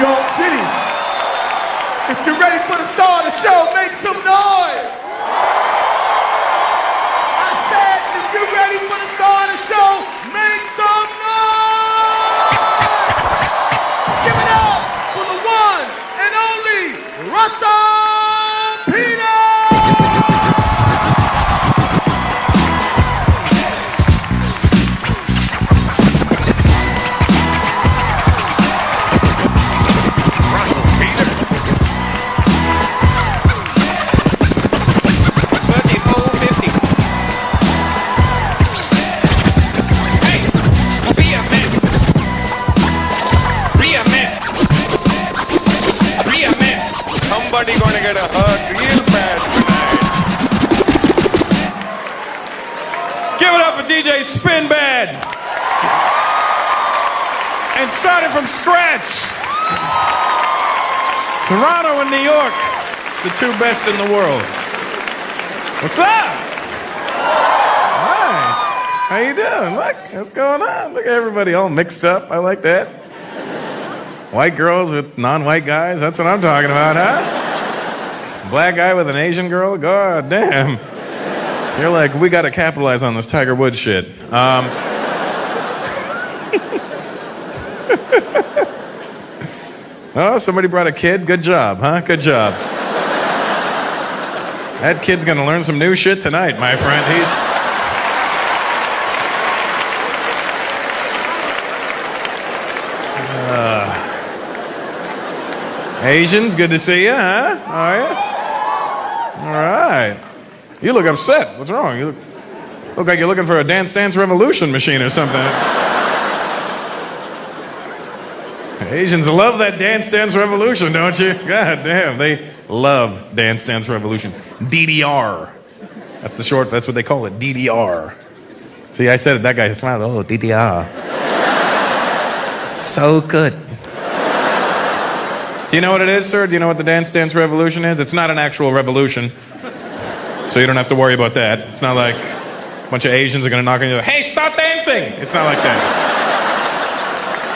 York City. If you're ready for the star of the show, make the two best in the world. What's up? Nice. How you doing? Look, what's going on? Look at everybody all mixed up. I like that. White girls with non-white guys. That's what I'm talking about, huh? Black guy with an Asian girl. God damn. You're like, we got to capitalize on this Tiger Woods shit. Um, oh, somebody brought a kid. Good job, huh? Good job. That kid's gonna learn some new shit tonight, my friend. He's. Uh, Asians, good to see you, huh? Are you? All right. You look upset. What's wrong? You look, look like you're looking for a Dance Dance Revolution machine or something. Asians love that Dance Dance Revolution, don't you? God damn, they love Dance Dance Revolution. DDR. That's the short, that's what they call it, DDR. See, I said it, that guy smiled. Oh, DDR. so good. Do you know what it is, sir? Do you know what the Dance Dance Revolution is? It's not an actual revolution. So you don't have to worry about that. It's not like a bunch of Asians are gonna knock on door. Hey, stop dancing! It's not like that.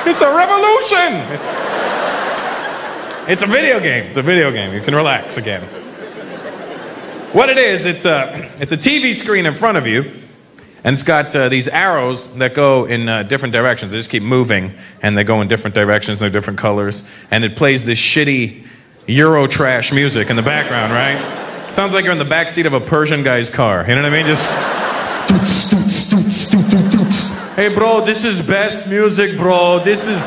It's a revolution! It's, it's a video game. It's a video game. You can relax again. What it is, it's a, it's a TV screen in front of you, and it's got uh, these arrows that go in uh, different directions. They just keep moving, and they go in different directions, and they're different colors. And it plays this shitty Euro trash music in the background, right? Sounds like you're in the back seat of a Persian guy's car. You know what I mean? Just. Hey, bro, this is best music, bro. This is.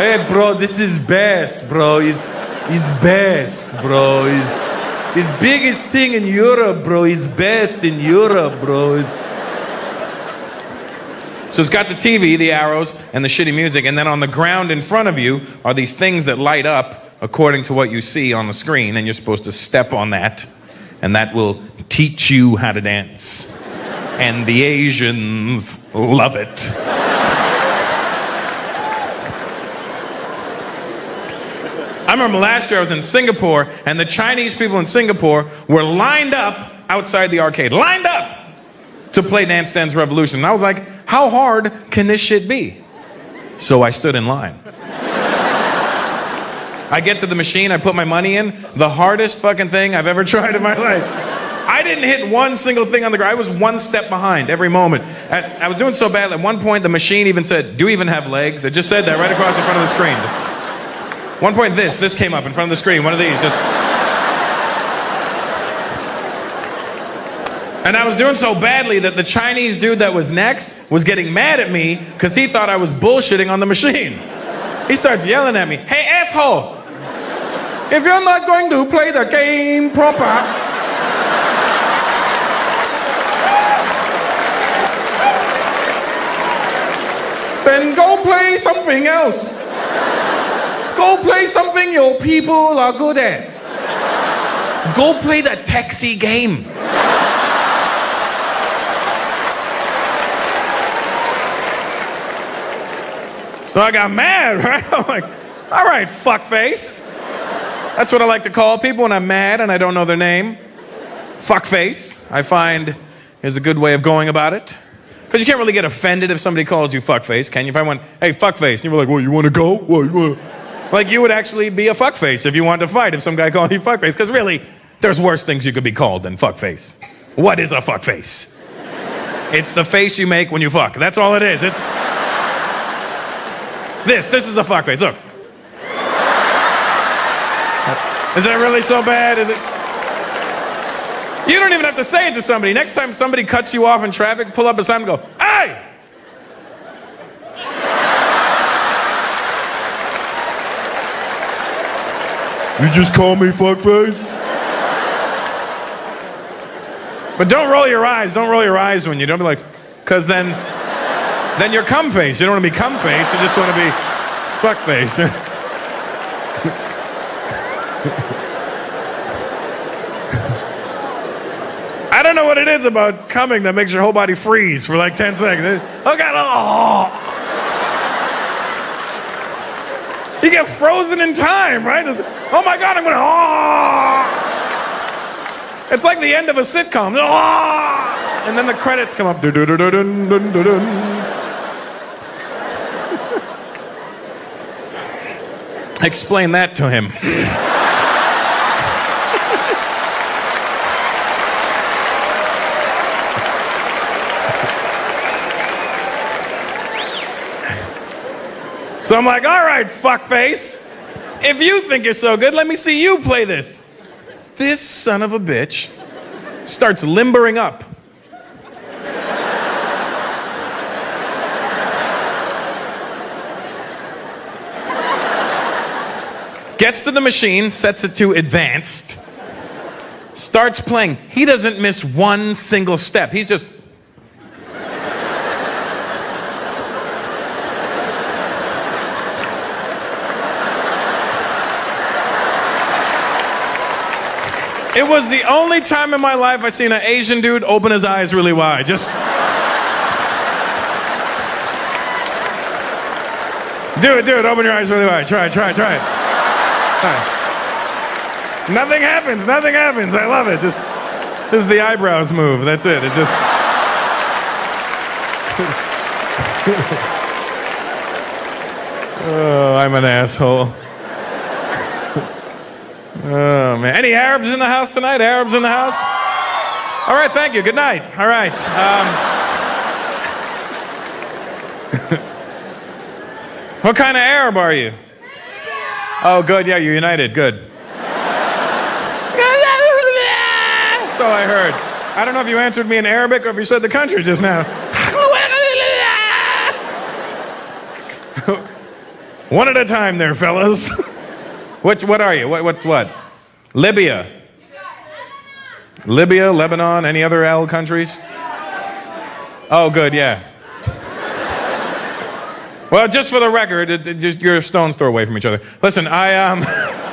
Hey, bro, this is best, bro. It's, it's best, bro. It's, it's biggest thing in Europe, bro. It's best in Europe, bro. It's, so it's got the TV, the arrows, and the shitty music, and then on the ground in front of you are these things that light up according to what you see on the screen, and you're supposed to step on that, and that will teach you how to dance. And the Asians love it. I remember last year I was in Singapore, and the Chinese people in Singapore were lined up outside the arcade, lined up to play Dance Dance Revolution. And I was like, how hard can this shit be? So I stood in line. I get to the machine, I put my money in. The hardest fucking thing I've ever tried in my life. I didn't hit one single thing on the ground. I was one step behind every moment. I, I was doing so bad. At one point, the machine even said, "Do you even have legs?" It just said that right across in front of the screen. Just- one point, this this came up in front of the screen. One of these just. And I was doing so badly that the Chinese dude that was next was getting mad at me because he thought I was bullshitting on the machine. He starts yelling at me, Hey, asshole! If you're not going to play the game proper, then go play something else. Go play something your people are good at. Go play the taxi game. So I got mad, right? I'm like, all right, fuckface. That's what I like to call people when I'm mad and I don't know their name. Fuckface, I find, is a good way of going about it. Because you can't really get offended if somebody calls you fuckface, can you? If I went, hey, fuckface, and you were like, well, you want to go? Well, you wanna... Like you would actually be a fuckface if you wanted to fight if some guy called you fuckface. Because really, there's worse things you could be called than fuckface. What is a fuckface? It's the face you make when you fuck. That's all it is. It's this. This is a fuckface. Look. Is that really so bad? Is it? You don't even have to say it to somebody. Next time somebody cuts you off in traffic, pull up beside them and go, "Hey!" You just call me fuckface? But don't roll your eyes. Don't roll your eyes when you don't be like, because then, then you're cum face. You don't want to be cum face. You just want to be fuck face. I don't know what it is about coming that makes your whole body freeze for like 10 seconds. Oh God, oh. oh, oh. You get frozen in time, right? Oh my God, I'm gonna, oh. It's like the end of a sitcom. Ah! And then the credits come up. Explain that to him. so I'm like, all right, fuckface. If you think you're so good, let me see you play this. This son of a bitch starts limbering up. Gets to the machine, sets it to advanced, starts playing. He doesn't miss one single step. He's just. It was the only time in my life I seen an Asian dude open his eyes really wide. Just. Do it, do it. Open your eyes really wide. Try try try it. Nothing happens. Nothing happens. I love it. Just this is the eyebrows move. That's it. It just. oh, I'm an asshole. Oh man! Any Arabs in the house tonight? Arabs in the house? All right, thank you. Good night. All right. Um, what kind of Arab are you? Oh, good. Yeah, you're united. Good. So I heard. I don't know if you answered me in Arabic or if you said the country just now. One at a time, there, fellas. What? What are you? What? What? What? Libya. Libya, Lebanon, any other Al countries? Oh, good, yeah. Well, just for the record, it, it, just, you're a stone's throw away from each other. Listen, I um.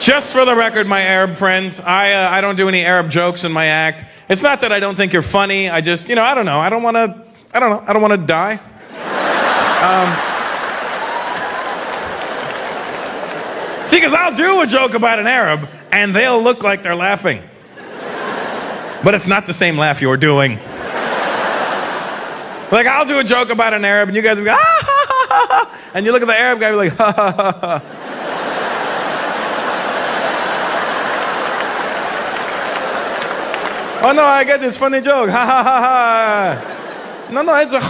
just for the record, my Arab friends, I uh, I don't do any Arab jokes in my act. It's not that I don't think you're funny. I just, you know, I don't know. I don't want to. I don't know. I don't want to die. Um, see, because I'll do a joke about an Arab and they'll look like they're laughing. But it's not the same laugh you're doing. Like, I'll do a joke about an Arab and you guys will go, ah, ha, ha, ha. And you look at the Arab guy and be like, ha, ha, ha, ha. Oh no, I get this funny joke. Ha ha ha ha. No, no, it's a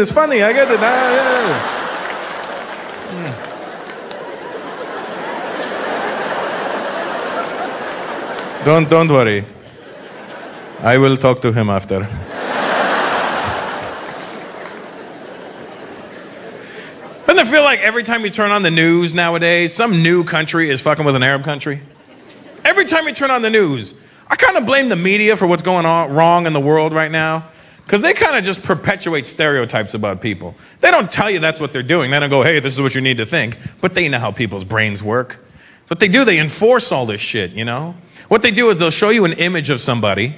it's funny. I get it. Ah, yeah. Don't don't worry. I will talk to him after. Doesn't it feel like every time you turn on the news nowadays, some new country is fucking with an Arab country? Every time you turn on the news, I kind of blame the media for what's going on wrong in the world right now. Because they kind of just perpetuate stereotypes about people. They don't tell you that's what they're doing. They don't go, hey, this is what you need to think. But they know how people's brains work. What they do, they enforce all this shit, you know? What they do is they'll show you an image of somebody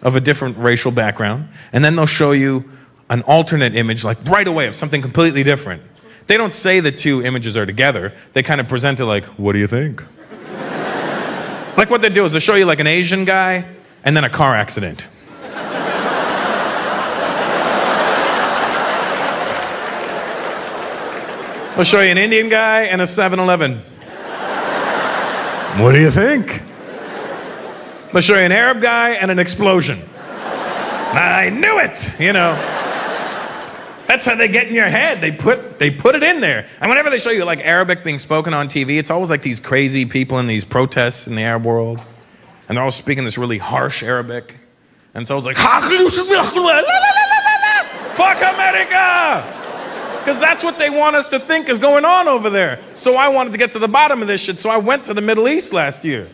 of a different racial background, and then they'll show you an alternate image, like right away, of something completely different. They don't say the two images are together. They kind of present it like, what do you think? Like what they do is they show you like an Asian guy and then a car accident. They'll show you an Indian guy and a 7-Eleven. What do you think? They'll show you an Arab guy and an explosion. I knew it, you know. That's how they get in your head. They put they put it in there. And whenever they show you like Arabic being spoken on TV, it's always like these crazy people in these protests in the Arab world. And they're all speaking this really harsh Arabic. And so it's like Fuck America! Because that's what they want us to think is going on over there. So I wanted to get to the bottom of this shit, so I went to the Middle East last year.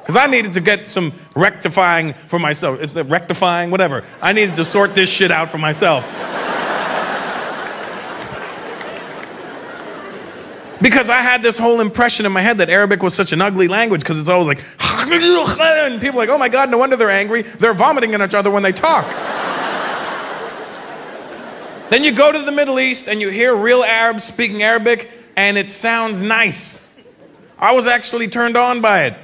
Because I needed to get some rectifying for myself. Is it rectifying? Whatever. I needed to sort this shit out for myself. Because I had this whole impression in my head that Arabic was such an ugly language because it's always like, and people are like, oh my God, no wonder they're angry. They're vomiting in each other when they talk. then you go to the Middle East and you hear real Arabs speaking Arabic and it sounds nice. I was actually turned on by it.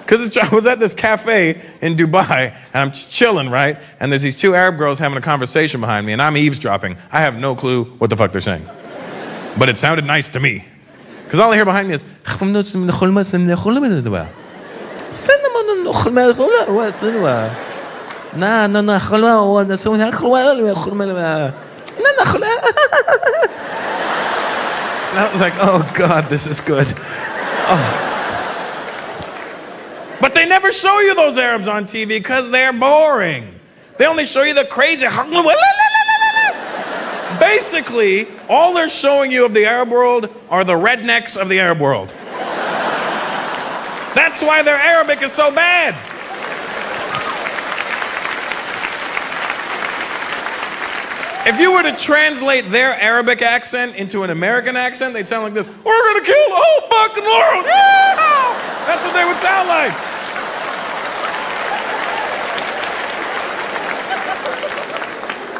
Because I was at this cafe in Dubai and I'm chilling, right? And there's these two Arab girls having a conversation behind me and I'm eavesdropping. I have no clue what the fuck they're saying but it sounded nice to me. Because all I hear behind me is, no, no, no, and I was like, oh God, this is good. Oh. But they never show you those Arabs on TV because they're boring. They only show you the crazy Basically, all they're showing you of the Arab world are the rednecks of the Arab world. That's why their Arabic is so bad. If you were to translate their Arabic accent into an American accent, they'd sound like this We're gonna kill the whole fucking world! Yeah! That's what they would sound like.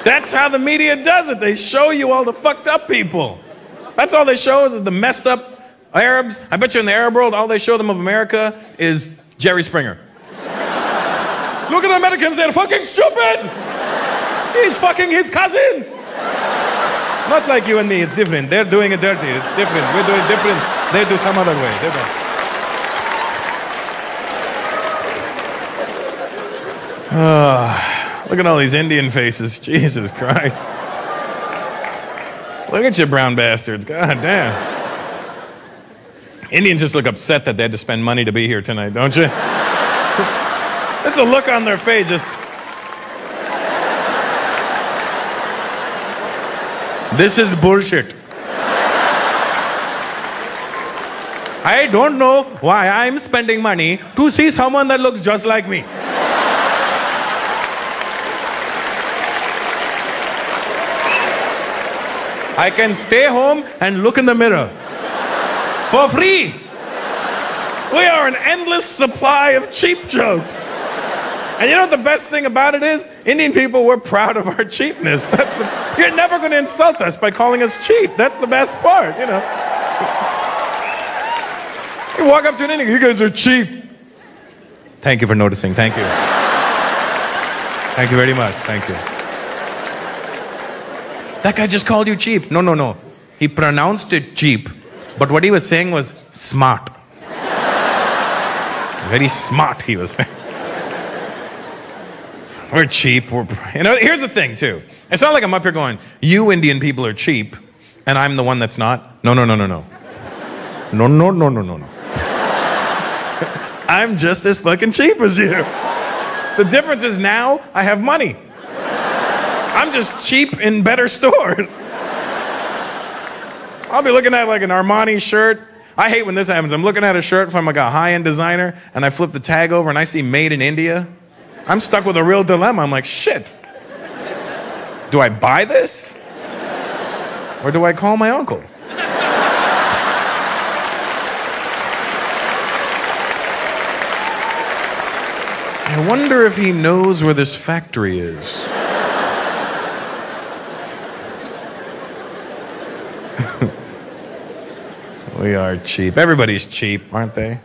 That's how the media does it. They show you all the fucked up people. That's all they show is the messed up Arabs. I bet you in the Arab world, all they show them of America is Jerry Springer. Look at the Americans, they're fucking stupid! He's fucking his cousin! Not like you and me, it's different. They're doing it dirty, it's different. We do it different. They do some other way. They don't. Ah. Look at all these Indian faces. Jesus Christ. Look at you, brown bastards. God damn. Indians just look upset that they had to spend money to be here tonight, don't you? There's a look on their face just. This is bullshit. I don't know why I'm spending money to see someone that looks just like me. I can stay home and look in the mirror for free. We are an endless supply of cheap jokes. And you know what the best thing about it is? Indian people, we're proud of our cheapness. The, you're never going to insult us by calling us cheap. That's the best part, you know. You walk up to an Indian, you guys are cheap. Thank you for noticing. Thank you. Thank you very much. Thank you. That guy just called you cheap. No, no, no. He pronounced it cheap, but what he was saying was smart. Very smart, he was. We're cheap. We're, you know, here's the thing, too. It's not like I'm up here going, you Indian people are cheap, and I'm the one that's not. No, no, no, no, no. No, no, no, no, no, no. I'm just as fucking cheap as you. The difference is now I have money. I'm just cheap in better stores. I'll be looking at like an Armani shirt. I hate when this happens. I'm looking at a shirt from like a high end designer and I flip the tag over and I see made in India. I'm stuck with a real dilemma. I'm like, shit. Do I buy this? Or do I call my uncle? I wonder if he knows where this factory is. We are cheap. Everybody's cheap, aren't they?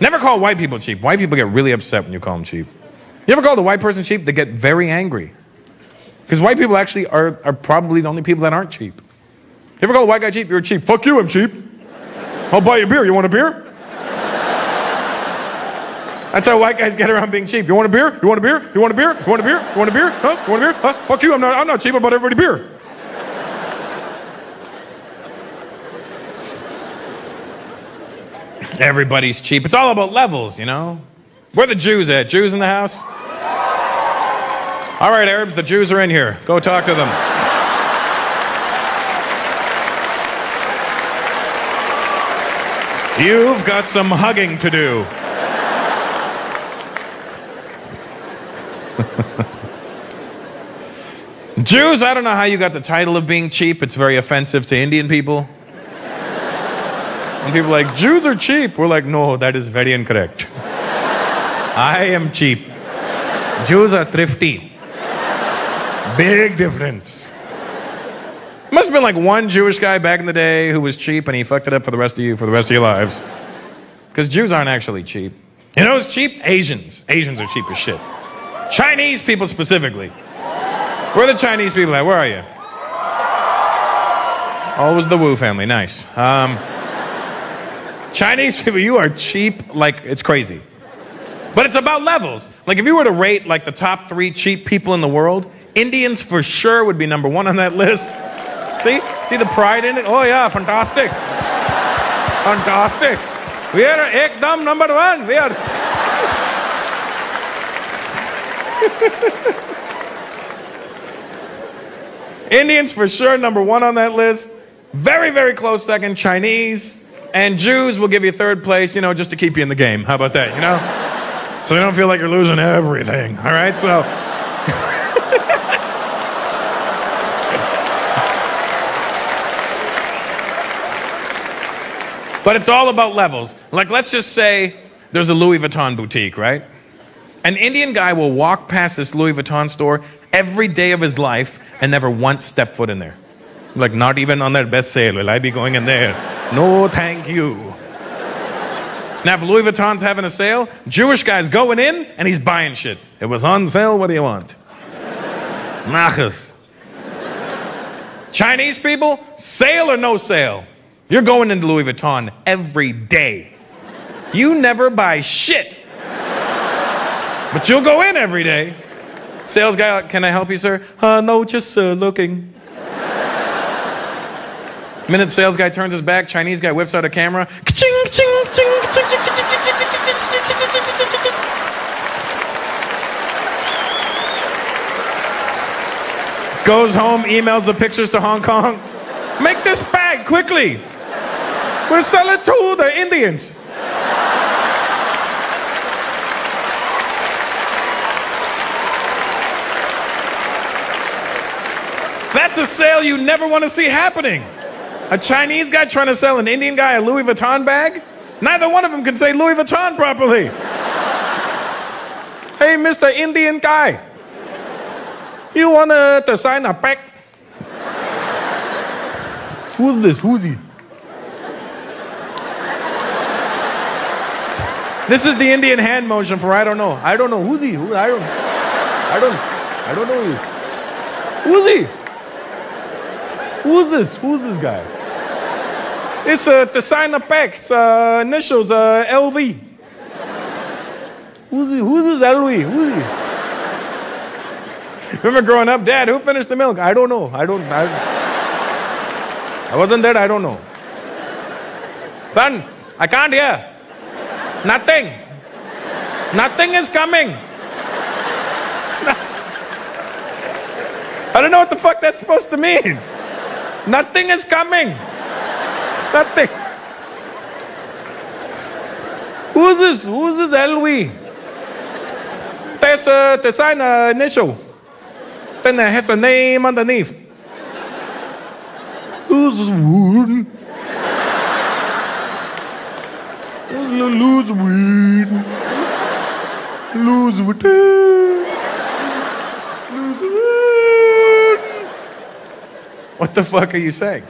Never call white people cheap. White people get really upset when you call them cheap. You ever call the white person cheap? They get very angry. Because white people actually are, are probably the only people that aren't cheap. You ever call a white guy cheap? You're cheap. Fuck you, I'm cheap. I'll buy you a beer. You want a beer? That's how white guys get around being cheap. You want a beer? You want a beer? You want a beer? You want a beer? You want a beer? Huh? You want a beer? Huh? Fuck you. I'm not, I'm not cheap. I bought everybody beer. Everybody's cheap. It's all about levels, you know? Where the Jews at? Jews in the house? All right, Arabs, the Jews are in here. Go talk to them. You've got some hugging to do. Jews, I don't know how you got the title of being cheap. It's very offensive to Indian people. When people are like, Jews are cheap, we're like, no, that is very incorrect. I am cheap. Jews are thrifty. Big difference. Must have been like one Jewish guy back in the day who was cheap and he fucked it up for the rest of you for the rest of your lives. Because Jews aren't actually cheap. You know who's cheap? Asians. Asians are cheap as shit. Chinese people specifically. Where are the Chinese people at? Where are you? Always the Wu family. Nice. Um, Chinese people, you are cheap like it's crazy. But it's about levels. Like if you were to rate like the top three cheap people in the world, Indians for sure would be number one on that list. See? See the pride in it? Oh yeah, fantastic. Fantastic. We are ekdam number one. We are. Indians for sure number one on that list. Very, very close second, Chinese. And Jews will give you third place, you know, just to keep you in the game. How about that, you know? So you don't feel like you're losing everything. All right, so. but it's all about levels. Like, let's just say there's a Louis Vuitton boutique, right? An Indian guy will walk past this Louis Vuitton store every day of his life and never once step foot in there. Like, not even on their best sale will I be going in there. No, thank you. Now, if Louis Vuitton's having a sale, Jewish guy's going in and he's buying shit. It was on sale. What do you want? Nachas. Chinese people, sale or no sale, you're going into Louis Vuitton every day. You never buy shit. But you'll go in every day. Sales guy, can I help you, sir? Uh, no, just uh, looking. Minute sales guy turns his back, Chinese guy whips out a camera. Ka-ching, ka-ching, ka-ching, ka-ching, ka-ching, Goes home, emails the pictures to Hong Kong. Make this bag quickly. We'll sell it to the Indians. That's a sale you never want to see happening. A Chinese guy trying to sell an Indian guy a Louis Vuitton bag? Neither one of them can say Louis Vuitton properly. hey, Mr. Indian guy, you want to design a bag? Who's this? Who's he? This is the Indian hand motion for I don't know. I don't know. Who's he? Who, I don't. I don't. I don't know you. Who's he? Who's this? Who's this guy? It's a designer bag. It's uh, initials uh, LV. Who's he? Who's this LV? Who's he? Remember growing up, Dad, who finished the milk? I don't know. I don't. I, I wasn't there. I don't know. Son, I can't hear. Nothing. Nothing is coming. I don't know what the fuck that's supposed to mean. Nothing is coming. Nothing. Who's this? Who's this LV? There's a uh, designer uh, initial. Then it has a name underneath. Who's this wood? Lose weed? Lose weed. Lose weed. What the fuck are you saying?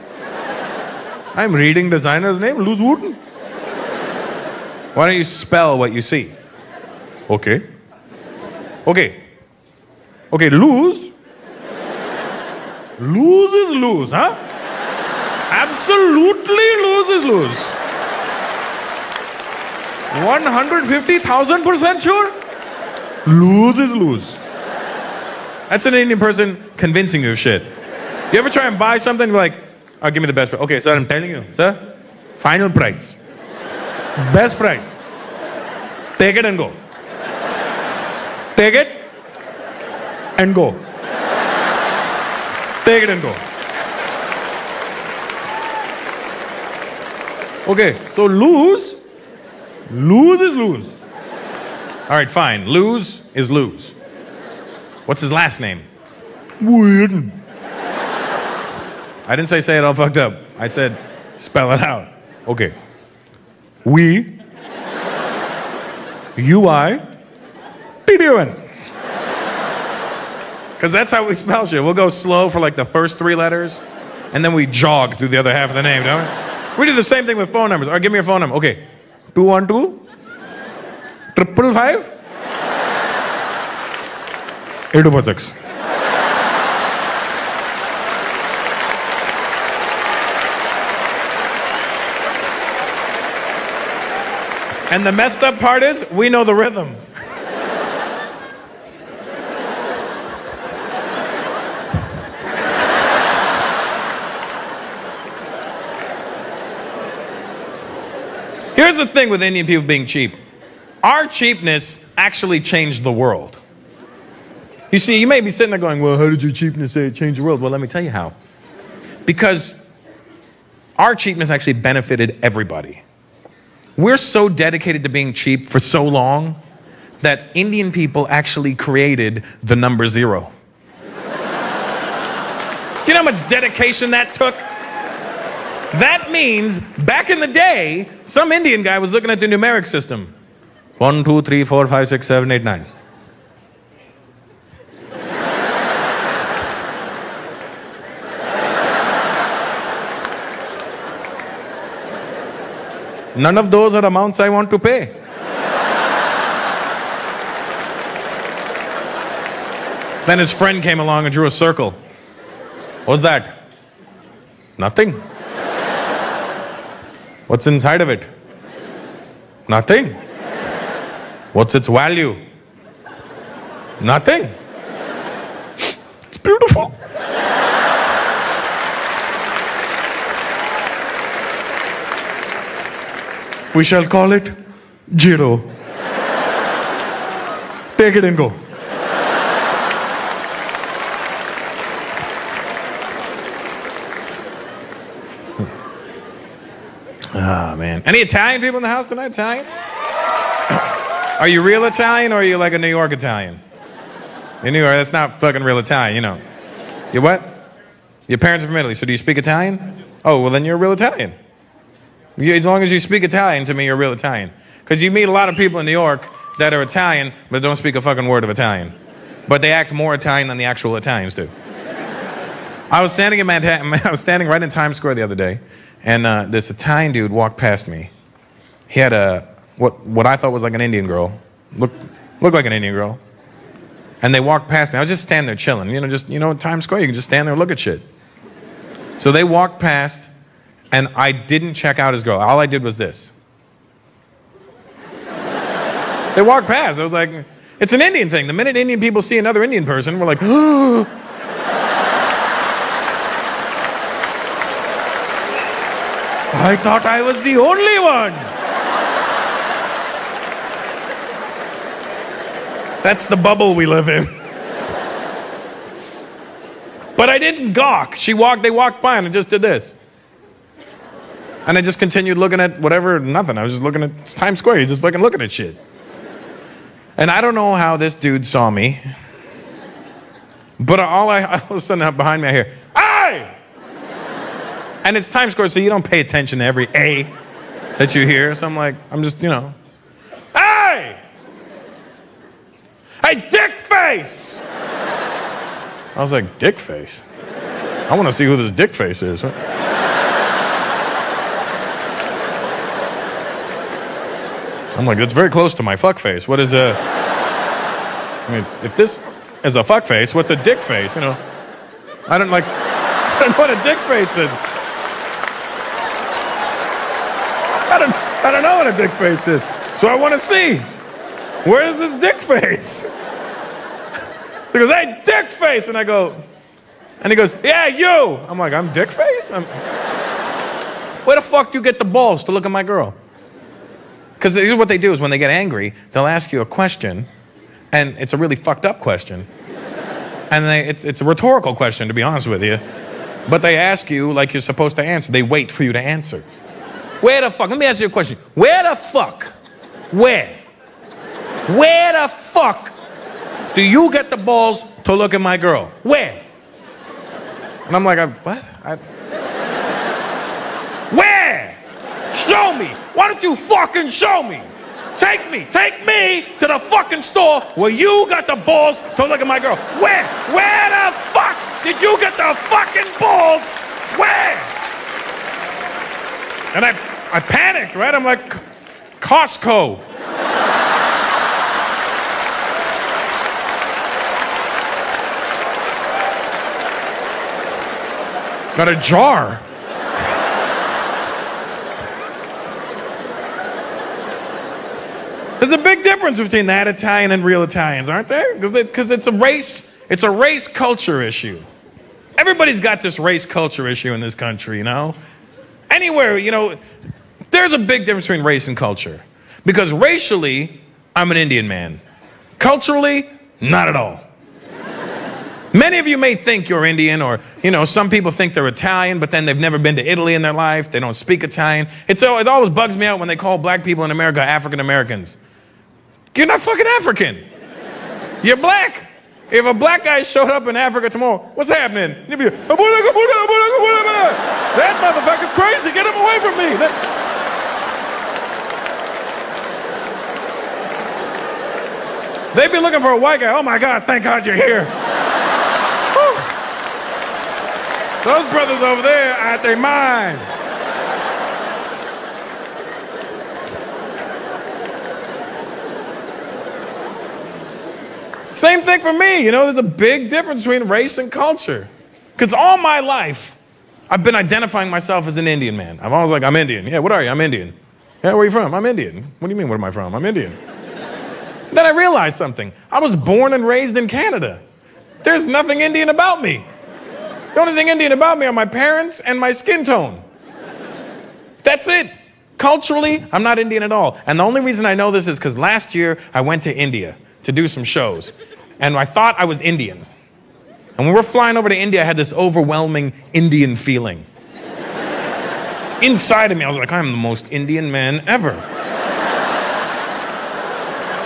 I'm reading designer's name, Luz Wooten. Why don't you spell what you see? Okay. Okay. Okay, lose. Lose is lose, huh? Absolutely lose is lose. 150,000% sure? Lose is lose. That's an Indian person convincing you of shit. You ever try and buy something like, oh, give me the best price. Okay, sir, I'm telling you, sir, final price. Best price. Take it and go. Take it and go. Take it and go. Okay, so lose, lose is lose. All right, fine. Lose is lose. What's his last name? Wooden. I didn't say say it all fucked up. I said spell it out. Okay. We, U-I, T-D-O-N. Because that's how we spell shit. We'll go slow for like the first three letters, and then we jog through the other half of the name, don't we? We do the same thing with phone numbers. All right, give me your phone number. Okay. 212 triple five 846. And the messed up part is we know the rhythm. Here's the thing with Indian people being cheap. Our cheapness actually changed the world. You see, you may be sitting there going, well, how did your cheapness uh, say it changed the world? Well, let me tell you how. Because our cheapness actually benefited everybody. We're so dedicated to being cheap for so long that Indian people actually created the number zero. Do you know how much dedication that took? That means back in the day, some Indian guy was looking at the numeric system. One, two, three, four, five, six, seven, eight, nine. None of those are amounts I want to pay. then his friend came along and drew a circle. What's that? Nothing. What's inside of it? Nothing. What's its value? Nothing. It's beautiful. We shall call it Jiro. Take it and go. Ah, man. Any Italian people in the house tonight? Italians? Are you real Italian or are you like a New York Italian? In New York, that's not fucking real Italian, you know. You what? Your parents are from Italy, so do you speak Italian? Oh, well, then you're a real Italian. You, as long as you speak Italian, to me, you're real Italian. Because you meet a lot of people in New York that are Italian, but don't speak a fucking word of Italian. But they act more Italian than the actual Italians do. I was standing in Manhattan, I was standing right in Times Square the other day, and uh, this Italian dude walked past me. He had a, what, what I thought was like an Indian girl, looked, looked like an Indian girl. And they walked past me. I was just standing there chilling, you know, just, you know, Times Square, you can just stand there and look at shit. So they walked past, and I didn't check out his girl. All I did was this. they walked past. I was like, it's an Indian thing. The minute Indian people see another Indian person, we're like, I thought I was the only one. That's the bubble we live in. But I didn't gawk. She walked, they walked by and I just did this. And I just continued looking at whatever, nothing. I was just looking at Times Square. You're just fucking looking at shit. And I don't know how this dude saw me. But all I, all of a sudden behind me, I hear, Hey! And it's Times Square, so you don't pay attention to every A that you hear. So I'm like, I'm just, you know, Hey! Hey, dick face! I was like, dick face? I want to see who this dick face is. I'm like, that's very close to my fuck face. What is a. I mean, if this is a fuck face, what's a dick face? You know, I don't like. I don't know what a dick face is. I don't, I don't know what a dick face is. So I want to see. Where is this dick face? He goes, hey, dick face. And I go, and he goes, yeah, you. I'm like, I'm dick face? I'm... Where the fuck do you get the balls to look at my girl? Because this is what they do is when they get angry, they'll ask you a question, and it's a really fucked up question. And they, it's, it's a rhetorical question, to be honest with you. But they ask you like you're supposed to answer. They wait for you to answer. Where the fuck? Let me ask you a question. Where the fuck? Where? Where the fuck do you get the balls to look at my girl? Where? And I'm like, I, what? I? Show me. Why don't you fucking show me? Take me, take me to the fucking store where you got the balls to look at my girl. Where? Where the fuck did you get the fucking balls? Where? And I, I panicked, right? I'm like, Costco. Got a jar. There's a big difference between that Italian and real Italians, aren't there? Because it's a race, it's a race culture issue. Everybody's got this race culture issue in this country, you know? Anywhere, you know, there's a big difference between race and culture. Because racially, I'm an Indian man. Culturally, not at all. Many of you may think you're Indian, or, you know, some people think they're Italian, but then they've never been to Italy in their life. They don't speak Italian. It's, it always bugs me out when they call black people in America African Americans. You're not fucking African. You're black. If a black guy showed up in Africa tomorrow, what's happening? You'd be, that motherfucker's crazy. Get him away from me. That- They'd be looking for a white guy. Oh my God, thank God you're here. Those brothers over there out their mind. Same thing for me. You know, there's a big difference between race and culture. Because all my life, I've been identifying myself as an Indian man. I'm always like, I'm Indian. Yeah, what are you? I'm Indian. Yeah, where are you from? I'm Indian. What do you mean, where am I from? I'm Indian. then I realized something. I was born and raised in Canada. There's nothing Indian about me. The only thing Indian about me are my parents and my skin tone. That's it. Culturally, I'm not Indian at all. And the only reason I know this is because last year I went to India to do some shows. And I thought I was Indian. And when we're flying over to India, I had this overwhelming Indian feeling. Inside of me, I was like, I'm the most Indian man ever.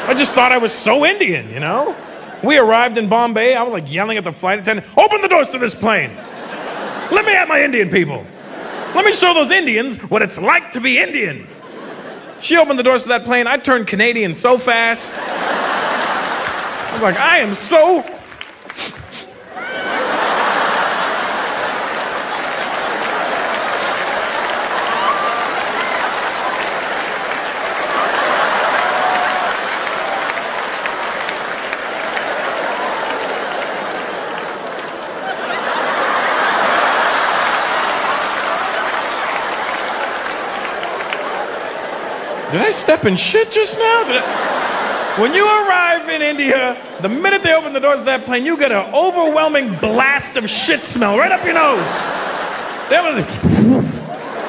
I just thought I was so Indian, you know? We arrived in Bombay. I was like yelling at the flight attendant, open the doors to this plane. Let me at my Indian people. Let me show those Indians what it's like to be Indian. She opened the doors to that plane. I turned Canadian so fast. I was like, I am so. Did I step in shit just now? When you in India, the minute they open the doors of that plane, you get an overwhelming blast of shit smell right up your nose.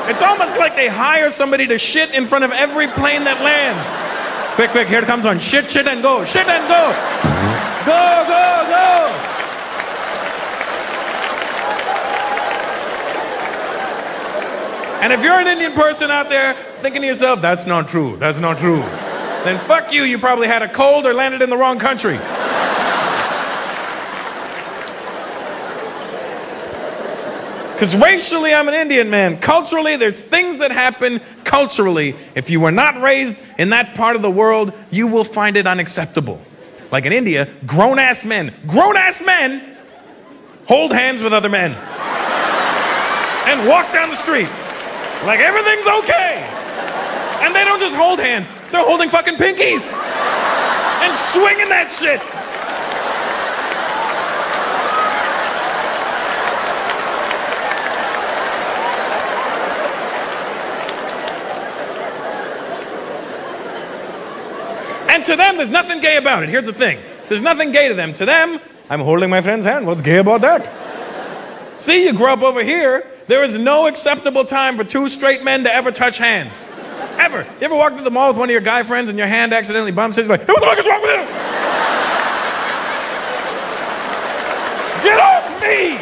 It's almost like they hire somebody to shit in front of every plane that lands. Quick, quick, here it comes one. Shit, shit, and go. Shit and go. Go, go, go. And if you're an Indian person out there thinking to yourself, that's not true, that's not true, then fuck you, you probably had a cold or landed in the wrong country. Because racially, I'm an Indian man. Culturally, there's things that happen culturally. If you were not raised in that part of the world, you will find it unacceptable. Like in India, grown ass men, grown ass men hold hands with other men and walk down the street like everything's okay. And they don't just hold hands, they're holding fucking pinkies and swinging that shit. And to them, there's nothing gay about it. Here's the thing there's nothing gay to them. To them, I'm holding my friend's hand. What's gay about that? See, you grow up over here. There is no acceptable time for two straight men to ever touch hands. Ever. You ever walk through the mall with one of your guy friends and your hand accidentally bumps his? Like, what the fuck is wrong with you? Get off me!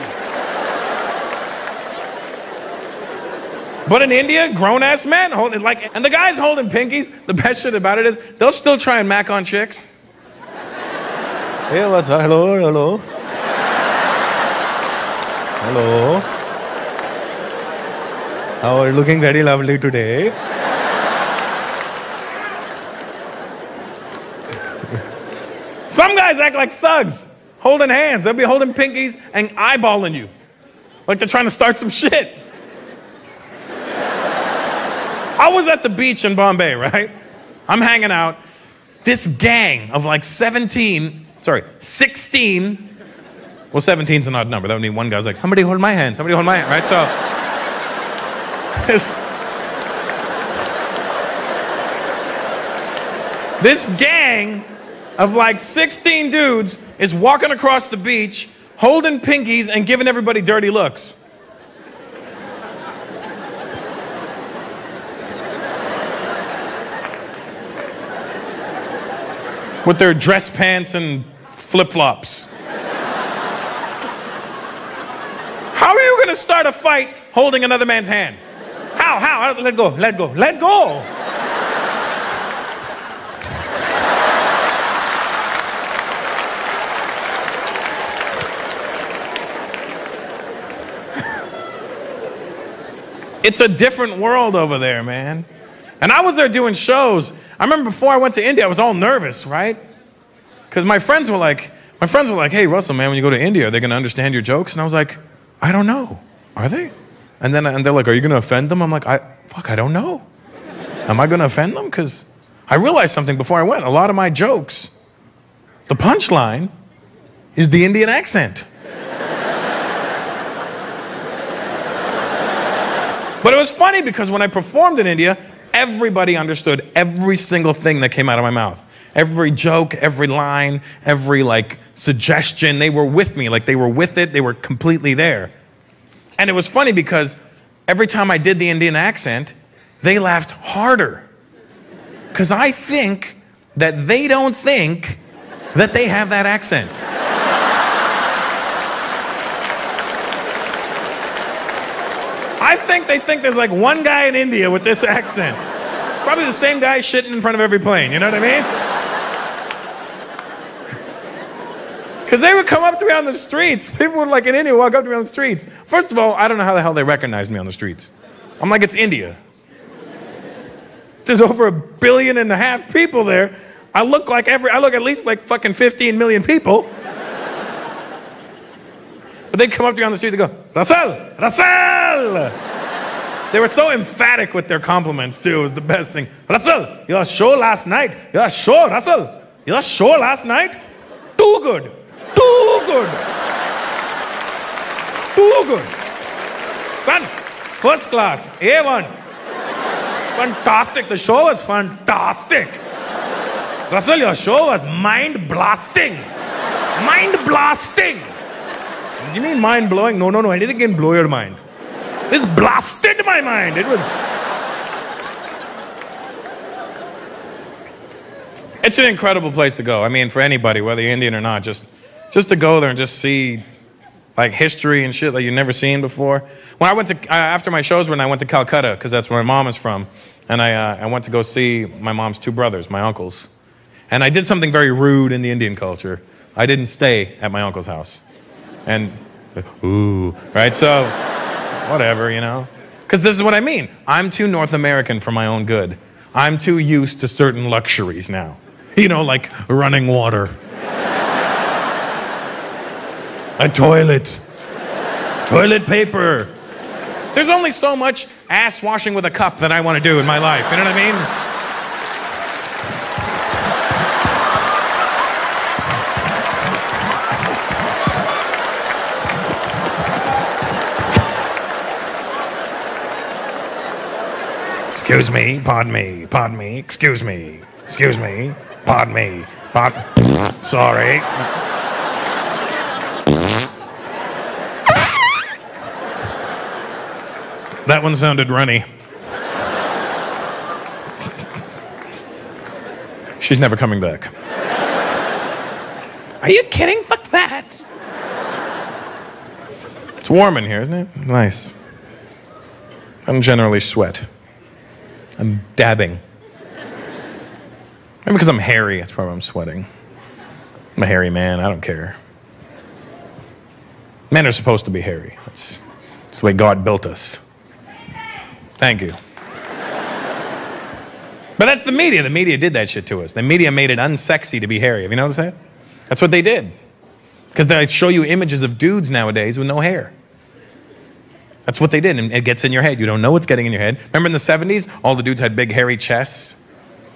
But in India, grown ass men holding like, and the guys holding pinkies. The best shit about it is they'll still try and mac on chicks. Hey, what's up? Hello, hello. Hello. How are you looking very lovely today? Some guys act like thugs, holding hands. They'll be holding pinkies and eyeballing you, like they're trying to start some shit. I was at the beach in Bombay, right? I'm hanging out. This gang of like 17, sorry, 16. Well, 17 is an odd number. That would mean one guy's like, somebody hold my hand, somebody hold my hand, right? So, this, this gang of like 16 dudes is walking across the beach, holding pinkies and giving everybody dirty looks. With their dress pants and flip flops. How are you gonna start a fight holding another man's hand? How? How? How? Let go, let go, let go. It's a different world over there, man. And I was there doing shows. I remember before I went to India, I was all nervous, right? Because my friends were like, my friends were like, hey, Russell, man, when you go to India, are they going to understand your jokes? And I was like, I don't know. Are they? And then and they're like, are you going to offend them? I'm like, I, fuck, I don't know. Am I going to offend them? Because I realized something before I went. A lot of my jokes, the punchline is the Indian accent. But it was funny because when I performed in India, everybody understood every single thing that came out of my mouth. Every joke, every line, every like suggestion, they were with me. Like they were with it, they were completely there. And it was funny because every time I did the Indian accent, they laughed harder. Because I think that they don't think that they have that accent. I think they think there's like one guy in India with this accent. Probably the same guy shitting in front of every plane, you know what I mean? Because they would come up to me on the streets. People would, like in India, walk up to me on the streets. First of all, I don't know how the hell they recognized me on the streets. I'm like, it's India. There's over a billion and a half people there. I look like every, I look at least like fucking 15 million people. But they'd come up to you on the street, they go, Russell, Russell! They were so emphatic with their compliments too. It was the best thing. Russell, your show last night. Your show, Russell. Your show last night. Too good. Too good. Too good. Son, first class. A1. Fantastic. The show was fantastic. Russell, your show was mind blasting. Mind blasting. You mean mind blowing? No, no, no. Anything can blow your mind. This blasted my mind. It was. It's an incredible place to go. I mean, for anybody, whether you're Indian or not, just just to go there and just see like history and shit that you've never seen before. When I went to uh, after my shows, when I went to Calcutta because that's where my mom is from, and I uh, I went to go see my mom's two brothers, my uncles, and I did something very rude in the Indian culture. I didn't stay at my uncle's house, and ooh, right? So whatever, you know. Because this is what I mean. I'm too North American for my own good. I'm too used to certain luxuries now. You know, like running water, a toilet, toilet paper. There's only so much ass washing with a cup that I want to do in my life. You know what I mean? Excuse me, pardon me, pardon me, excuse me. Excuse me. Pardon me. Pardon. Sorry. That one sounded runny. She's never coming back. Are you kidding? Fuck that. It's warm in here, isn't it? Nice. I don't generally sweat. I'm dabbing. Maybe because I'm hairy, that's why I'm sweating. I'm a hairy man, I don't care. Men are supposed to be hairy. That's, that's the way God built us. Thank you. But that's the media. The media did that shit to us. The media made it unsexy to be hairy. Have you noticed that? That's what they did. Because they show you images of dudes nowadays with no hair. That's what they did, and it gets in your head. You don't know what's getting in your head. Remember in the 70s, all the dudes had big hairy chests?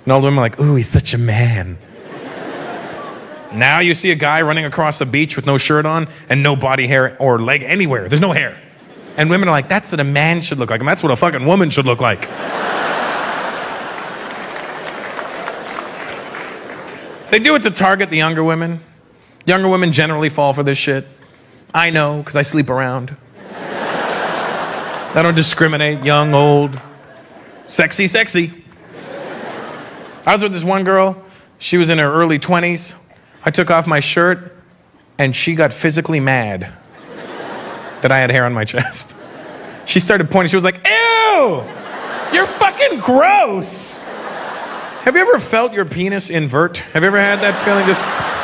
And all the women were like, ooh, he's such a man. now you see a guy running across a beach with no shirt on and no body hair or leg anywhere. There's no hair. And women are like, that's what a man should look like, and that's what a fucking woman should look like. They do it to target the younger women. Younger women generally fall for this shit. I know, because I sleep around. I don't discriminate, young, old, sexy, sexy. I was with this one girl. She was in her early 20s. I took off my shirt, and she got physically mad that I had hair on my chest. She started pointing. She was like, Ew! You're fucking gross! Have you ever felt your penis invert? Have you ever had that feeling just.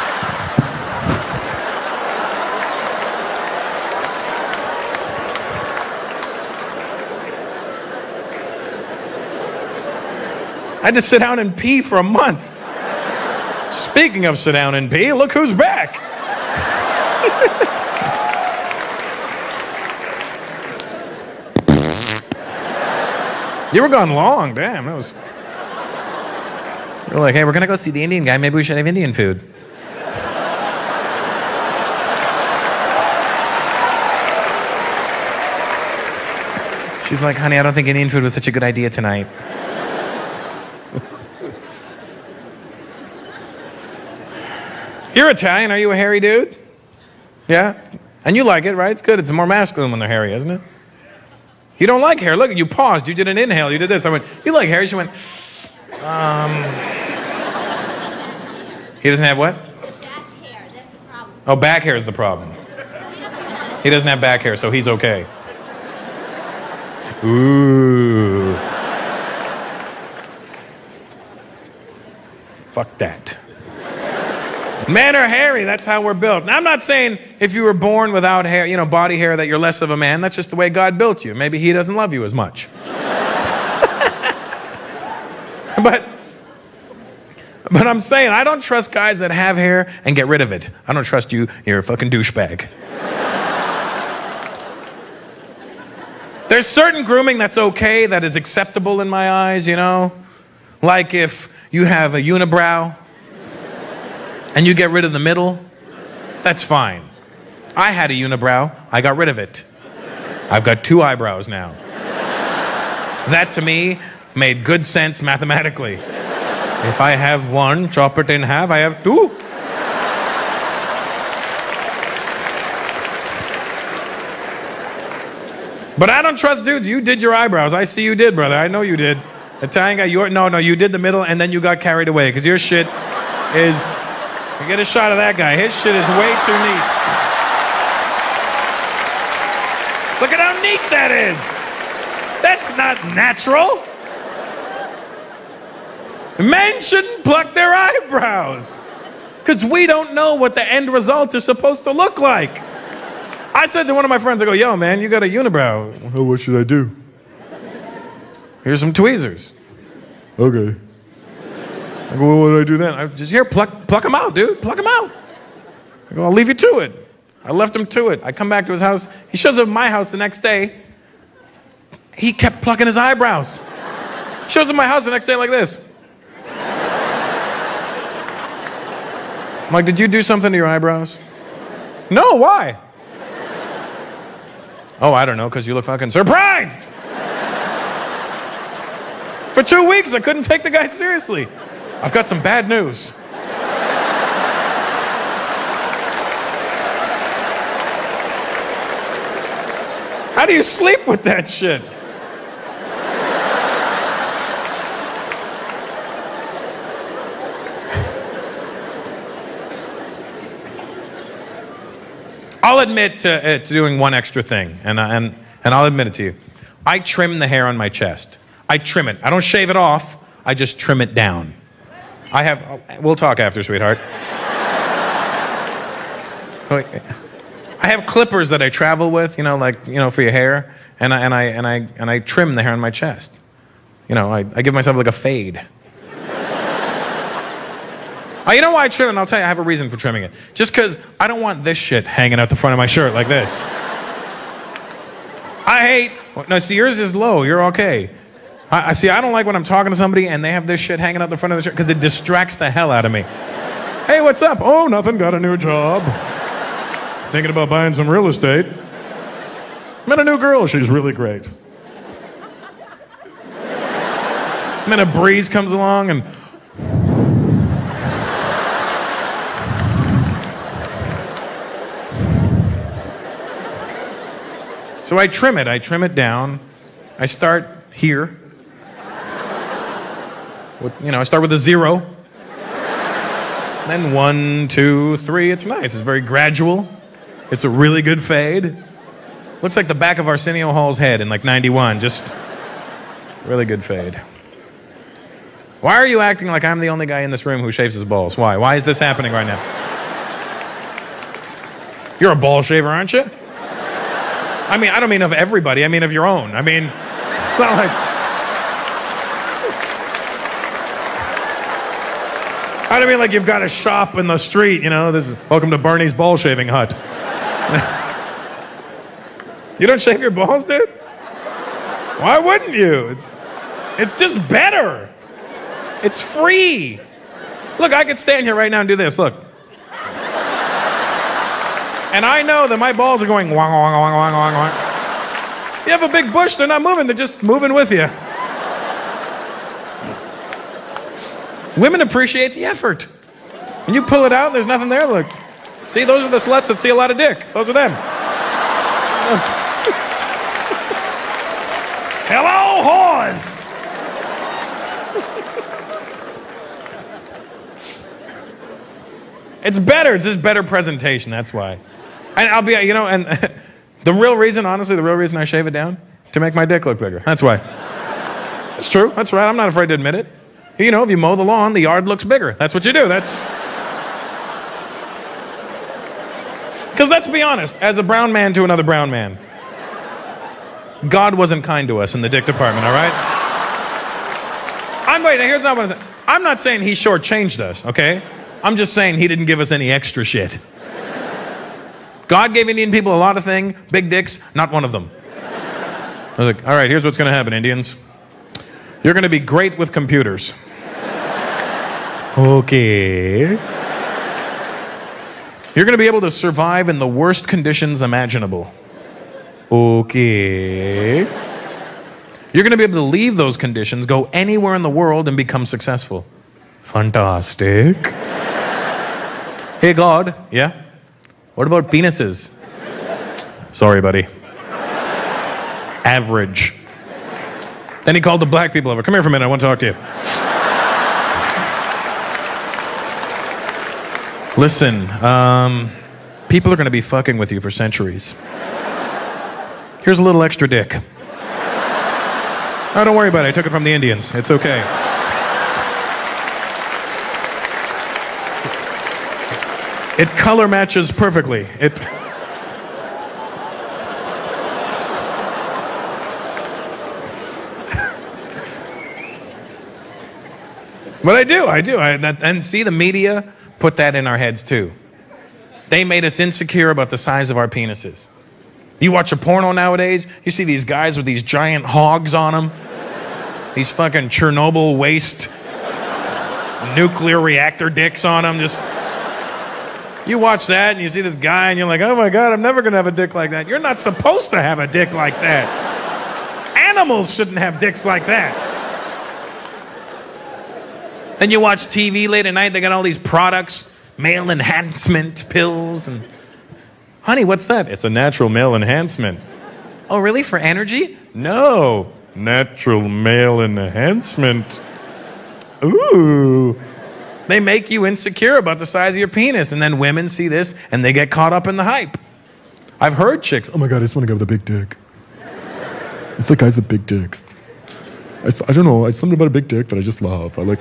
I had to sit down and pee for a month. Speaking of sit down and pee, look who's back. you were gone long, damn. That was. You're like, hey, we're gonna go see the Indian guy. Maybe we should have Indian food. She's like, honey, I don't think Indian food was such a good idea tonight. You're Italian. Are you a hairy dude? Yeah? And you like it, right? It's good. It's more masculine when they're hairy, isn't it? You don't like hair. Look, you paused. You did an inhale. You did this. I went, you like hair? She went, um. He doesn't have what? Back hair, that's the problem. Oh, back hair is the problem. He doesn't have back hair, so he's okay. Ooh. Fuck that. Men are hairy. That's how we're built. Now, I'm not saying if you were born without hair, you know, body hair, that you're less of a man. That's just the way God built you. Maybe He doesn't love you as much. but, but I'm saying I don't trust guys that have hair and get rid of it. I don't trust you. You're a fucking douchebag. There's certain grooming that's okay, that is acceptable in my eyes, you know? Like if you have a unibrow and you get rid of the middle, that's fine. I had a unibrow, I got rid of it. I've got two eyebrows now. That to me made good sense mathematically. If I have one, chop it in half, I have two. But I don't trust dudes. You did your eyebrows. I see you did, brother. I know you did. Italian guy, you're no, no, you did the middle and then you got carried away because your shit is. Get a shot of that guy. His shit is way too neat. Look at how neat that is. That's not natural. Men shouldn't pluck their eyebrows because we don't know what the end result is supposed to look like. I said to one of my friends, I go, yo, man, you got a unibrow. Oh, what should I do? Here's some tweezers. Okay. I go, well, what do I do then? I just here, pluck, pluck them out, dude. Pluck him out. I go, I'll leave you to it. I left him to it. I come back to his house. He shows up at my house the next day. He kept plucking his eyebrows. Shows up at my house the next day like this. I'm like, did you do something to your eyebrows? No, why? Oh, I don't know, because you look fucking surprised. For two weeks, I couldn't take the guy seriously. I've got some bad news. How do you sleep with that shit? I'll admit to, uh, to doing one extra thing, and, I- and, and I'll admit it to you. I trim the hair on my chest. I trim it. I don't shave it off, I just trim it down. I have, we'll talk after, sweetheart. I have clippers that I travel with, you know, like, you know, for your hair, and I, and I, and I, and I trim the hair on my chest. You know, I, I give myself like a fade. Oh, you know why I trim it? I'll tell you, I have a reason for trimming it. Just because I don't want this shit hanging out the front of my shirt like this. I hate. No, see, yours is low. You're okay. I, I see. I don't like when I'm talking to somebody and they have this shit hanging out the front of the shirt because it distracts the hell out of me. Hey, what's up? Oh, nothing. Got a new job. Thinking about buying some real estate. Met a new girl. She's really great. And then a breeze comes along and So I trim it. I trim it down. I start here. You know, I start with a zero. Then one, two, three. It's nice. It's very gradual. It's a really good fade. Looks like the back of Arsenio Hall's head in like 91. Just really good fade. Why are you acting like I'm the only guy in this room who shaves his balls? Why? Why is this happening right now? You're a ball shaver, aren't you? I mean, I don't mean of everybody. I mean of your own. I mean, not like. I don't mean like you've got a shop in the street. You know, this is welcome to Bernie's ball shaving hut. you don't shave your balls, dude? Why wouldn't you? It's, it's just better. It's free. Look, I could stand here right now and do this. Look. And I know that my balls are going wong, wong, wong, wong, wong, wong. You have a big bush, they're not moving, they're just moving with you. Women appreciate the effort. When you pull it out, there's nothing there. Look. See, those are the sluts that see a lot of dick. Those are them. Hello, whores! It's better. It's just better presentation. That's why. And I'll be, you know, and the real reason, honestly, the real reason I shave it down to make my dick look bigger. That's why. It's true. That's right. I'm not afraid to admit it. You know, if you mow the lawn, the yard looks bigger. That's what you do. That's. Because let's be honest, as a brown man to another brown man, God wasn't kind to us in the dick department, all right? I'm waiting. here's not what I'm saying. I'm not saying he shortchanged us, okay? I'm just saying he didn't give us any extra shit. God gave Indian people a lot of things, big dicks, not one of them. I was like, all right, here's what's going to happen, Indians. You're going to be great with computers. Okay. You're going to be able to survive in the worst conditions imaginable. Okay. You're going to be able to leave those conditions, go anywhere in the world, and become successful. Fantastic. hey, God. Yeah? What about penises? Sorry, buddy. Average. Then he called the black people over. Come here for a minute. I want to talk to you. Listen, um, people are going to be fucking with you for centuries. Here's a little extra dick. Oh, don't worry about it. I took it from the Indians. It's okay. It color matches perfectly. It. But I do, I do. I, that, and see, the media put that in our heads too. They made us insecure about the size of our penises. You watch a porno nowadays, you see these guys with these giant hogs on them, these fucking Chernobyl waste nuclear reactor dicks on them. Just you watch that and you see this guy and you're like, oh my god, I'm never gonna have a dick like that. You're not supposed to have a dick like that. Animals shouldn't have dicks like that. Then you watch TV late at night, they got all these products, male enhancement pills and Honey, what's that? It's a natural male enhancement. Oh, really? For energy? No. Natural male enhancement. Ooh. They make you insecure about the size of your penis, and then women see this and they get caught up in the hype. I've heard chicks, Oh my god, I just want to go with a big dick. It's the guys with big dicks. I don't know. It's something about a big dick that I just love. I like.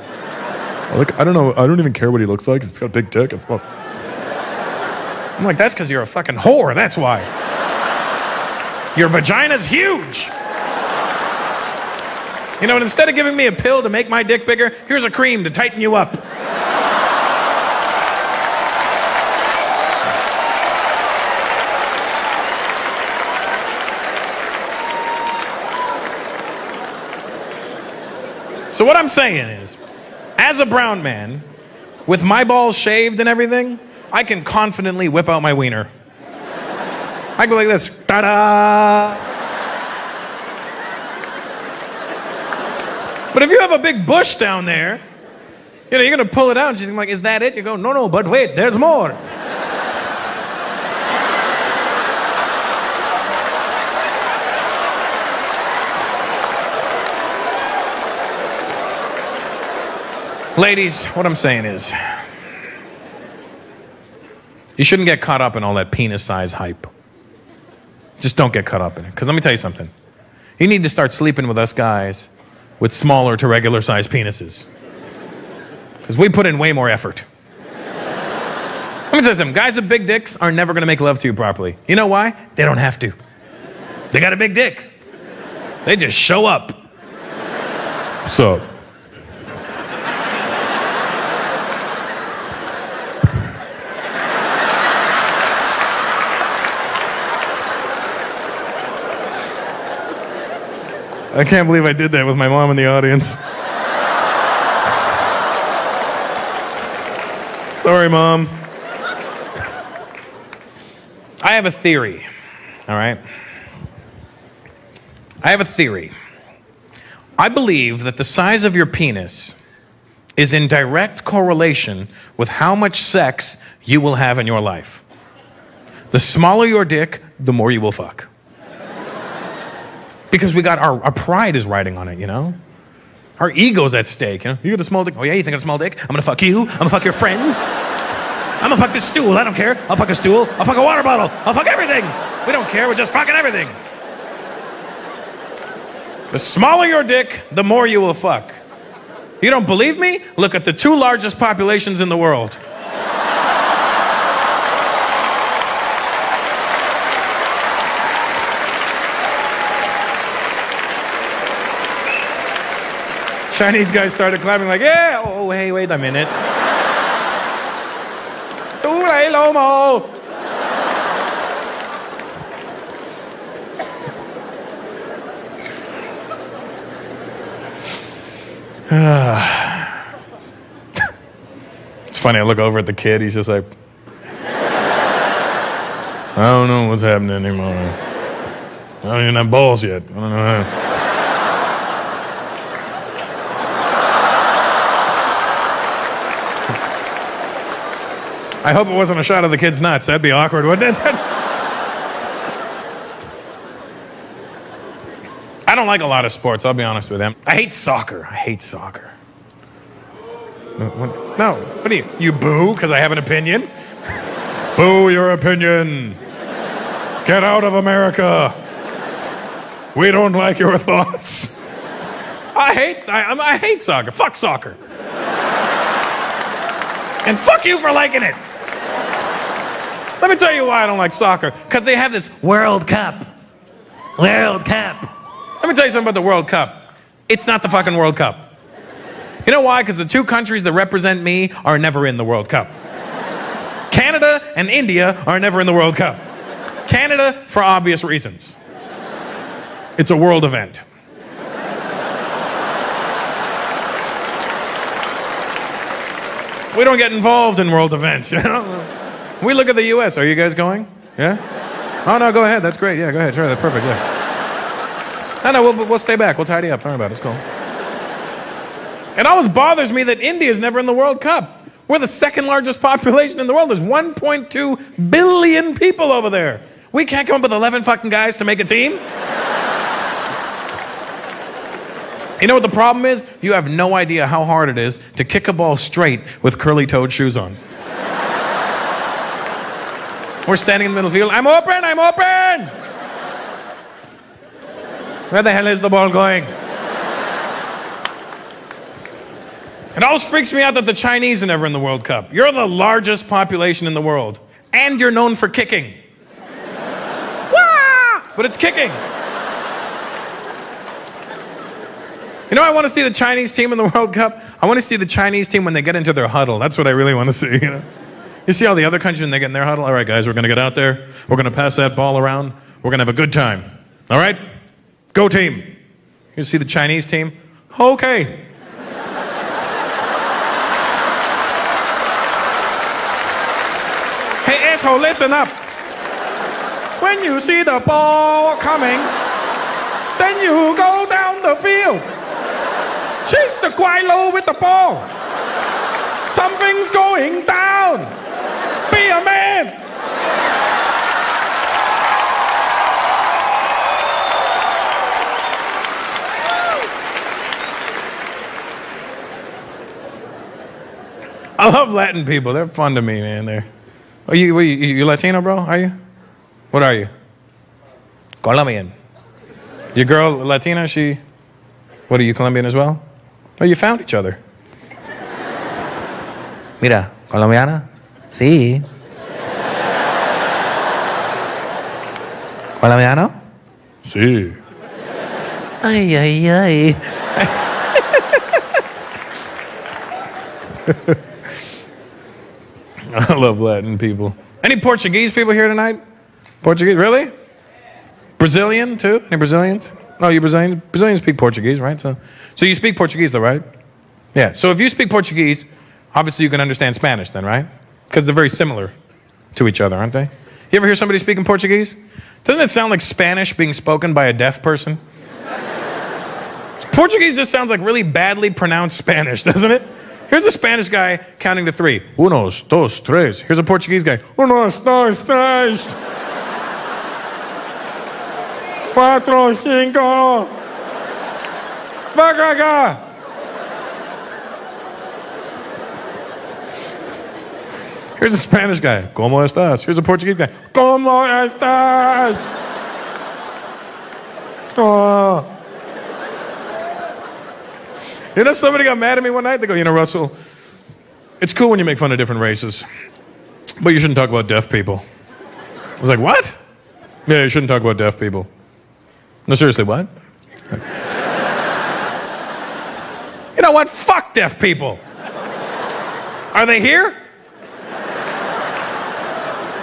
Like. I don't know. I don't even care what he looks like. He's got a big dick. I'm like, that's because you're a fucking whore. That's why. Your vagina's huge. You know, and instead of giving me a pill to make my dick bigger, here's a cream to tighten you up. So, what I'm saying is, as a brown man, with my balls shaved and everything, I can confidently whip out my wiener. I go like this, ta da! But if you have a big bush down there, you know, you're gonna pull it out and she's like, is that it? You go, no, no, but wait, there's more. Ladies, what I'm saying is, you shouldn't get caught up in all that penis size hype. Just don't get caught up in it. Because let me tell you something. You need to start sleeping with us guys with smaller to regular sized penises. Because we put in way more effort. Let me tell you something. Guys with big dicks are never going to make love to you properly. You know why? They don't have to. They got a big dick. They just show up. So, I can't believe I did that with my mom in the audience. Sorry, mom. I have a theory, all right? I have a theory. I believe that the size of your penis is in direct correlation with how much sex you will have in your life. The smaller your dick, the more you will fuck because we got our, our pride is riding on it, you know? Our ego's at stake. You, know? you got a small dick? Oh, yeah, you think I got a small dick? I'm gonna fuck you. I'm gonna fuck your friends. I'm gonna fuck this stool. I don't care. I'll fuck a stool. I'll fuck a water bottle. I'll fuck everything. We don't care. We're just fucking everything. The smaller your dick, the more you will fuck. You don't believe me? Look at the two largest populations in the world. Chinese guys started clapping like, yeah. Oh, hey, wait a minute. Mồ. it's funny, I look over at the kid, he's just like, I don't know what's happening anymore. I don't even have balls yet. I don't know how. I hope it wasn't a shot of the kid's nuts. That'd be awkward, wouldn't it? I don't like a lot of sports, I'll be honest with you. I hate soccer. I hate soccer. No, what, no. what do you, you boo because I have an opinion? boo your opinion. Get out of America. We don't like your thoughts. I hate, I, I hate soccer. Fuck soccer. And fuck you for liking it. Let me tell you why I don't like soccer. Because they have this World Cup. World Cup. Let me tell you something about the World Cup. It's not the fucking World Cup. You know why? Because the two countries that represent me are never in the World Cup. Canada and India are never in the World Cup. Canada, for obvious reasons. It's a world event. We don't get involved in world events, you know? We look at the US. Are you guys going? Yeah? Oh, no, go ahead. That's great. Yeah, go ahead. Sure, that's perfect. Yeah. No, no, we'll, we'll stay back. We'll tidy up. Don't worry about it. It's cool. It always bothers me that India is never in the World Cup. We're the second largest population in the world. There's 1.2 billion people over there. We can't come up with 11 fucking guys to make a team. You know what the problem is? You have no idea how hard it is to kick a ball straight with curly toed shoes on. We're standing in the middle field. I'm open, I'm open! Where the hell is the ball going? It always freaks me out that the Chinese are never in the World Cup. You're the largest population in the world, and you're known for kicking. Wah! But it's kicking. You know, I want to see the Chinese team in the World Cup. I want to see the Chinese team when they get into their huddle. That's what I really want to see. You know, you see all the other countries when they get in their huddle. All right, guys, we're going to get out there. We're going to pass that ball around. We're going to have a good time. All right, go team. You see the Chinese team? Okay. Hey, asshole, listen up. When you see the ball coming, then you go down the field. Chase the Gweilo with the ball. Something's going down. Be a man. I love Latin people. They're fun to me, man. They're. Oh, you, you, you Latino, bro? Are you? What are you? Colombian. Your girl Latina? She. What are you Colombian as well? Oh, you found each other. Mira, colombiana. Sí. ¿Colombiano? Sí. Ay, ay, ay. I love Latin people. Any Portuguese people here tonight? Portuguese, really? Brazilian too? Any Brazilians? No, you Brazilian. Brazilians speak Portuguese, right? So, so you speak Portuguese, though, right? Yeah. So if you speak Portuguese, obviously you can understand Spanish, then, right? Because they're very similar to each other, aren't they? You ever hear somebody speaking Portuguese? Doesn't it sound like Spanish being spoken by a deaf person? Portuguese just sounds like really badly pronounced Spanish, doesn't it? Here's a Spanish guy counting to three. Unos, dos, tres. Here's a Portuguese guy. Unos, dos, tres. Cuatro, cinco. Vacaga. Here's a Spanish guy. ¿Cómo estás? Here's a Portuguese guy. ¿Cómo estás? Oh. You know, somebody got mad at me one night. They go, you know, Russell, it's cool when you make fun of different races, but you shouldn't talk about deaf people. I was like, what? Yeah, you shouldn't talk about deaf people. No, seriously, what? you know what? Fuck deaf people. Are they here?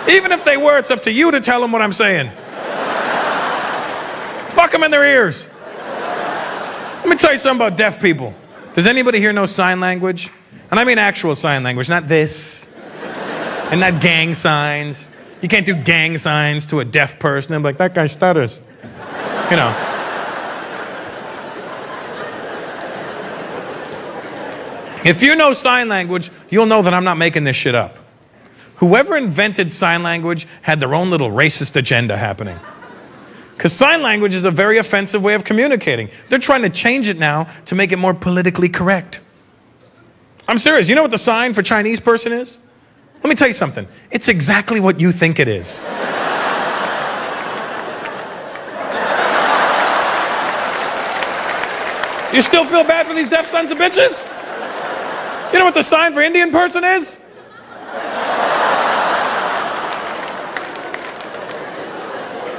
Even if they were, it's up to you to tell them what I'm saying. Fuck them in their ears. Let me tell you something about deaf people. Does anybody here know sign language? And I mean actual sign language, not this. And not gang signs. You can't do gang signs to a deaf person be like, that guy stutters. You know. If you know sign language, you'll know that I'm not making this shit up. Whoever invented sign language had their own little racist agenda happening. Because sign language is a very offensive way of communicating. They're trying to change it now to make it more politically correct. I'm serious. You know what the sign for Chinese person is? Let me tell you something. It's exactly what you think it is. You still feel bad for these deaf sons of bitches? You know what the sign for Indian person is?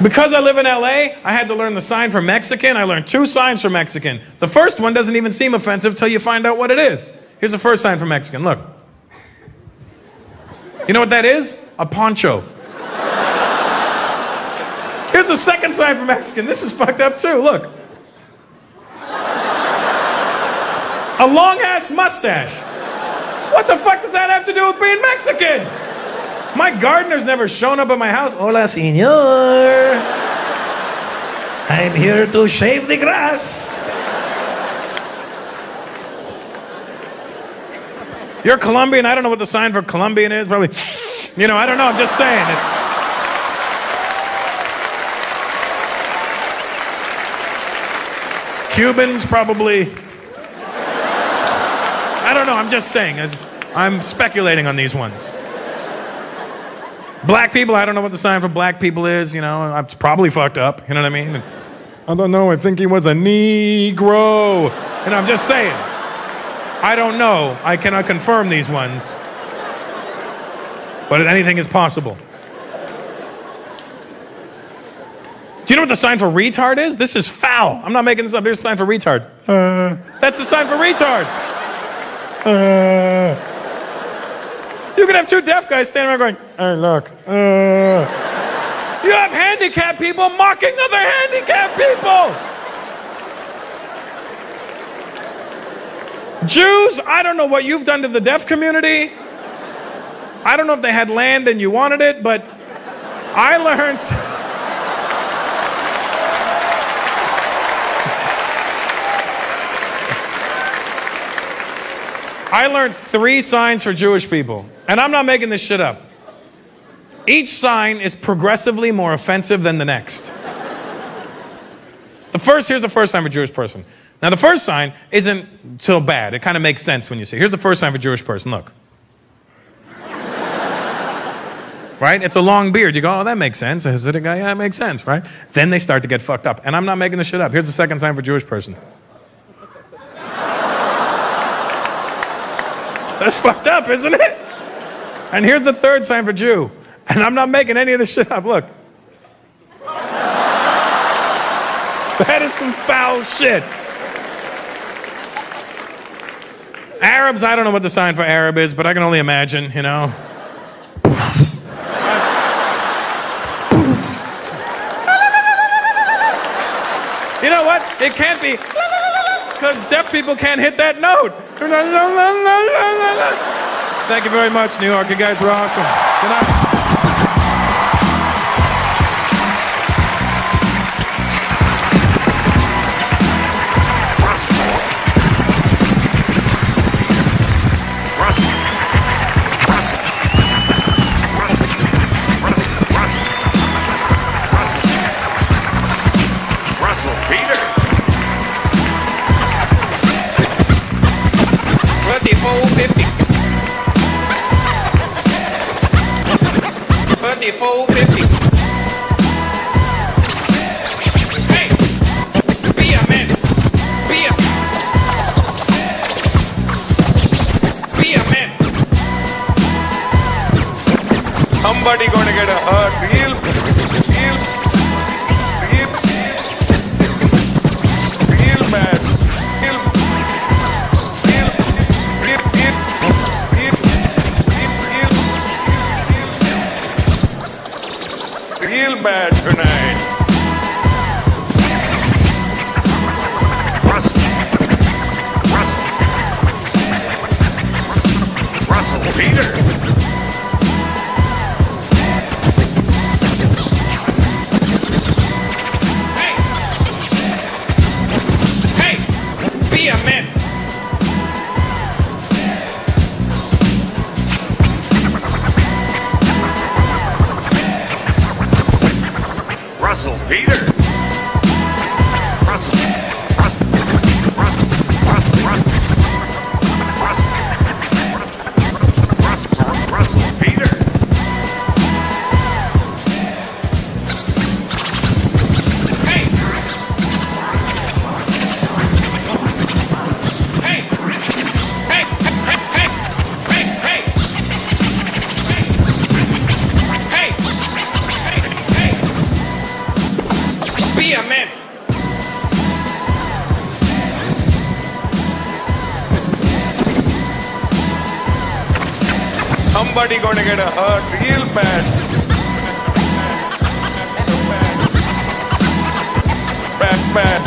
Because I live in LA, I had to learn the sign for Mexican. I learned two signs for Mexican. The first one doesn't even seem offensive till you find out what it is. Here's the first sign for Mexican. Look. You know what that is? A poncho. Here's the second sign for Mexican. This is fucked up too. Look. A long ass mustache. What the fuck does that have to do with being Mexican? My gardener's never shown up at my house. Hola, señor. I'm here to shave the grass. You're Colombian. I don't know what the sign for Colombian is. Probably, you know, I don't know. I'm just saying. It's, Cubans probably. I don't know. I'm just saying. I'm speculating on these ones. Black people. I don't know what the sign for black people is. You know, I'm probably fucked up. You know what I mean? I don't know. I think he was a Negro. And I'm just saying. I don't know. I cannot confirm these ones. But anything is possible. Do you know what the sign for retard is? This is foul. I'm not making this up. Here's a sign for retard. Uh, That's the sign for retard. uh, You could have two deaf guys standing around going, hey, look. Uh, You have handicapped people mocking other handicapped people. Jews, I don't know what you've done to the deaf community. I don't know if they had land and you wanted it, but I learned. I learned three signs for Jewish people, and I'm not making this shit up. Each sign is progressively more offensive than the next. The first, here's the first sign for a Jewish person. Now, the first sign isn't so bad. It kind of makes sense when you see. Here's the first sign for a Jewish person. Look. right? It's a long beard. You go, oh, that makes sense. Is it a Hasidic guy, yeah, that makes sense, right? Then they start to get fucked up. And I'm not making this shit up. Here's the second sign for a Jewish person. That's fucked up, isn't it? And here's the third sign for Jew. And I'm not making any of this shit up. Look. That is some foul shit. Arabs, I don't know what the sign for Arab is, but I can only imagine, you know. You know what? It can't be because deaf people can't hit that note. Thank you very much, New York. You guys were awesome. Good night. somebody go Somebody gonna get a hurt real bad. Bad, bad.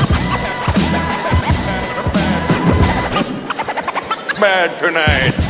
Bad tonight.